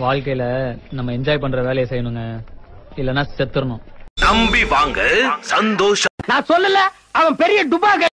வாழ்க்கையில நம்ம என்ஜாய் பண்ற வேலையை செய்யணுங்க. இல்லனா செத்துறணும். நம்பி வாங்க சந்தோஷம். நான் சொல்லல அவன் பெரிய டுபாக